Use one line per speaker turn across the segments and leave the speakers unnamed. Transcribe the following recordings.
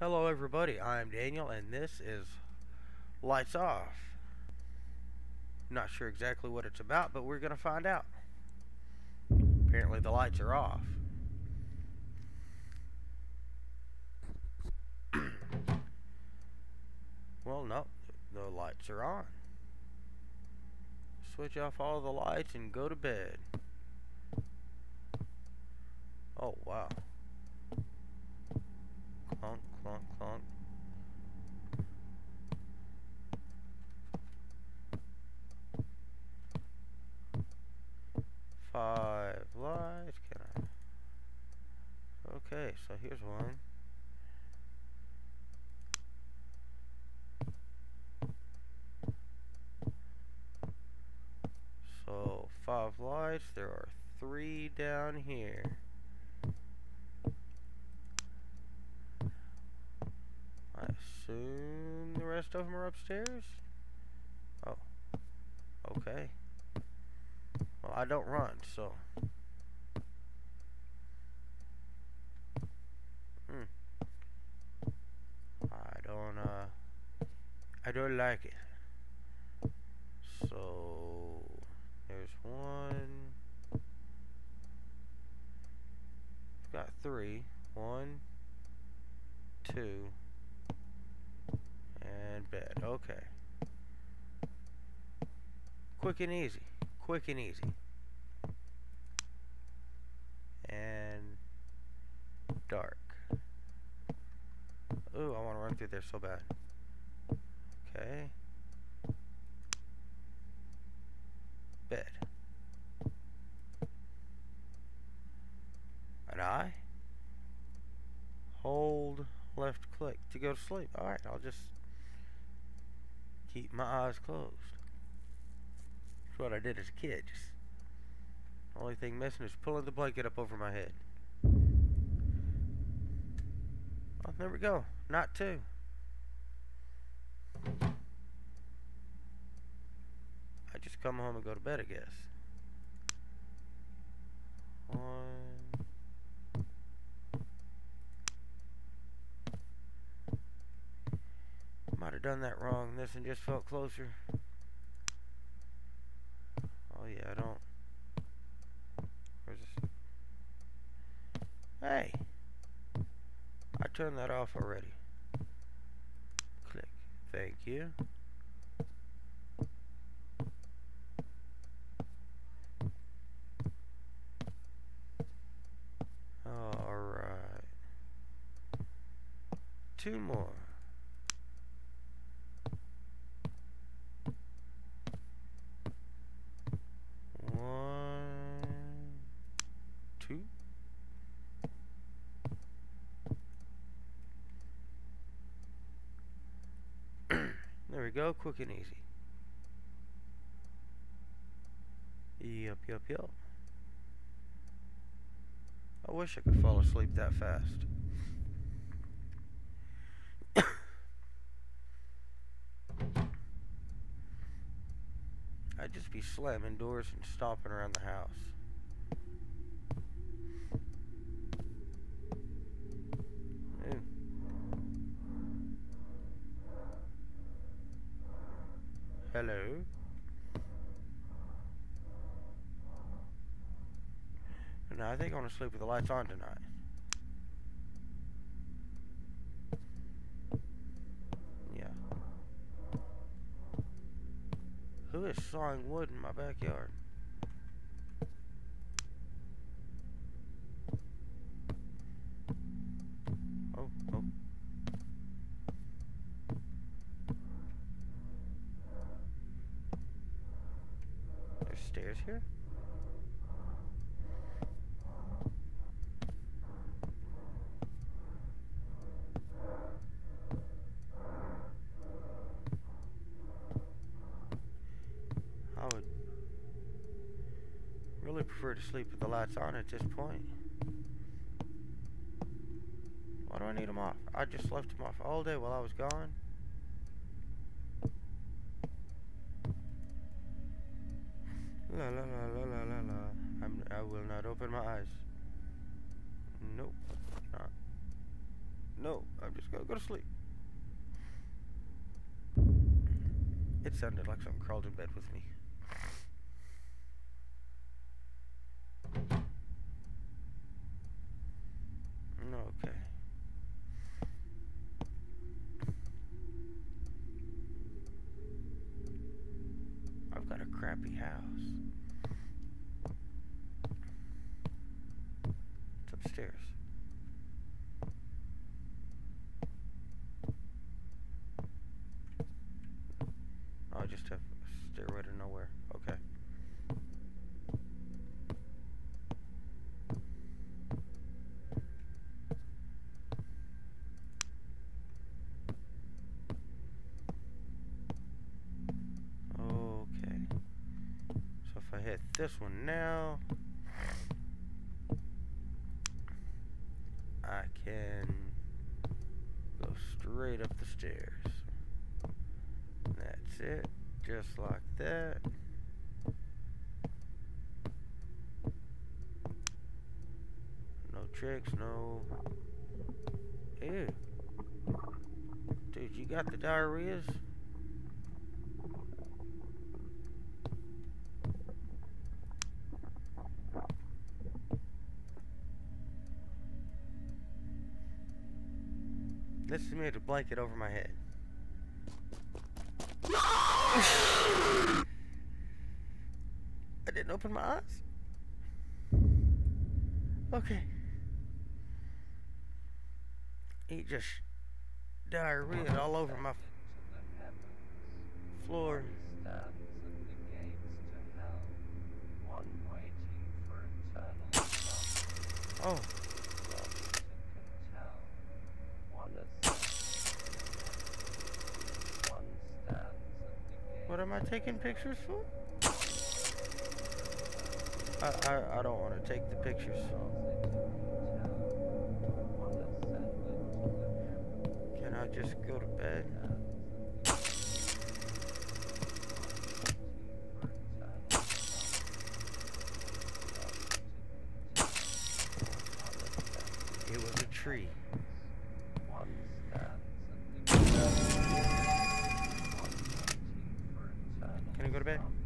Hello everybody, I'm Daniel and this is Lights Off. Not sure exactly what it's about, but we're going to find out. Apparently the lights are off. well, no, the lights are on. Switch off all the lights and go to bed. Oh, wow. Clunk, clunk, clunk. Five lights. Can I? Okay, so here's one. So five lights. There are three down here. I assume the rest of them are upstairs? Oh. Okay. Well, I don't run, so... Hmm. I don't, uh... I don't like it. So... There's one... I've got three. One, two, bed. Okay. Quick and easy. Quick and easy. And dark. Ooh, I want to run through there so bad. Okay. Bed. An eye. Hold left click to go to sleep. Alright, I'll just keep my eyes closed. That's what I did as a kid. Just only thing missing is pulling the blanket up over my head. Oh, there we go. Not two. I just come home and go to bed, I guess. One. Might have done that wrong. This one just felt closer. Oh yeah, I don't. Where's this? Hey! I turned that off already. Click. Thank you. Alright. Two more. One, two. there we go, quick and easy. Yup, yup, yup. I wish I could fall asleep that fast. I'd just be slamming doors and stomping around the house. Ooh. Hello? No, I think I want to sleep with the lights on tonight. Yeah. Who is sawing wood in my backyard? Oh, oh. There's stairs here? I would really prefer to sleep with the lights on at this point. Why do I need them off? I just left them off all day while I was gone. La la la la la la la. I'm, I will not open my eyes. Nope. Not.
No, I'm just gonna go to sleep. It sounded like something crawled in bed with me. Okay. I've got a crappy house. It's upstairs. Oh, I just have a stairway to nowhere. Okay. Okay. So if I hit this one now, I can go straight up the stairs. That's it, just like that. No tricks, no. Ew. Dude, you got the diarrheas? This is made a blanket over my head. I didn't open my eyes. Okay. He just diarrhea all over my floor. Oh. What am I taking pictures for? I, I, I don't want to take the pictures. Can I just go to bed? It was a tree. Can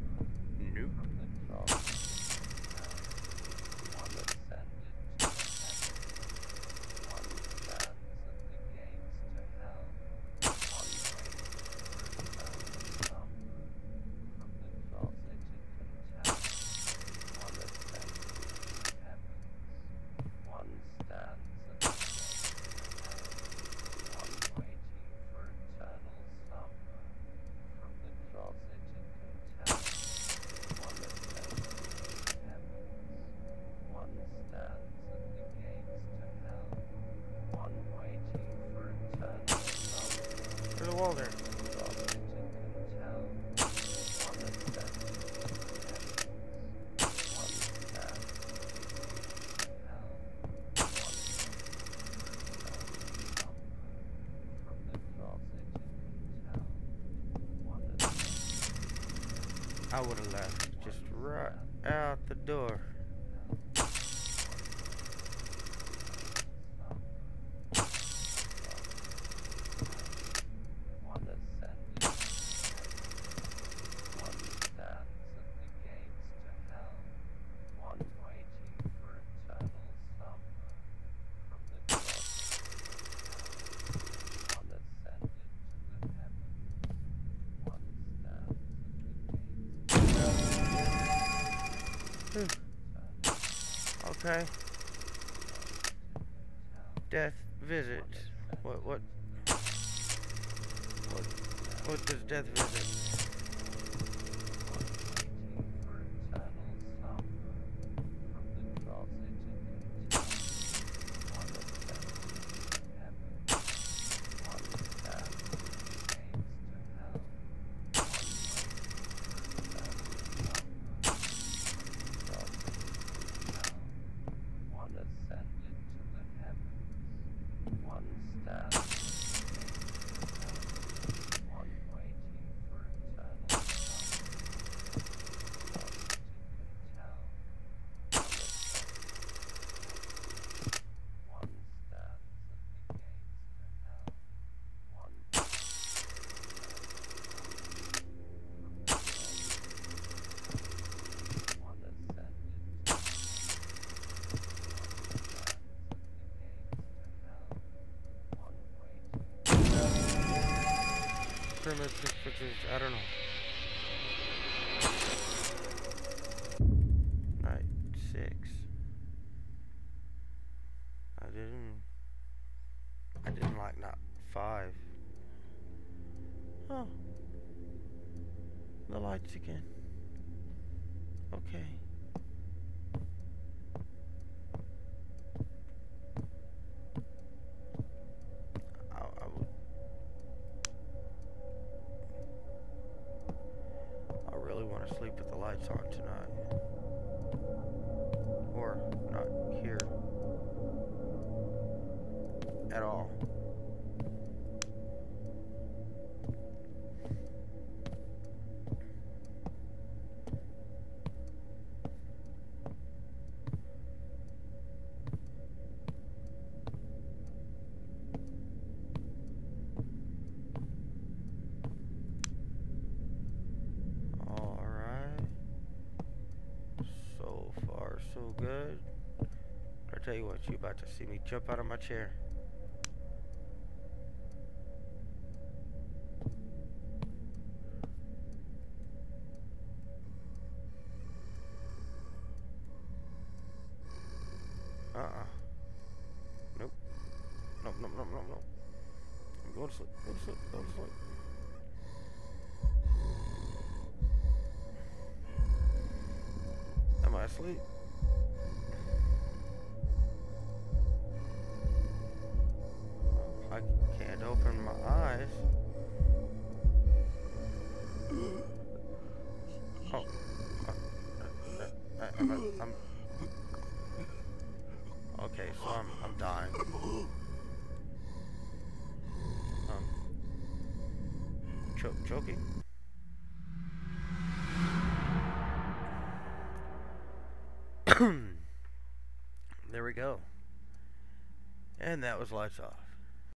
I would have left just right out the door. Okay. Death visit. What what what what does death visit?
Primitive pictures. I don't know. Night six. I didn't. I didn't like not five. Oh. The lights again. Okay. At all. Alright. So far, so good. I tell you what, you about to see me jump out of my chair. Nope, nope, nope. I'm going to sleep, go to sleep, go to sleep. Am I asleep? I can't open my eyes. Oh. Uh, uh, uh, I'm, I'm, there we go. And that was lights off.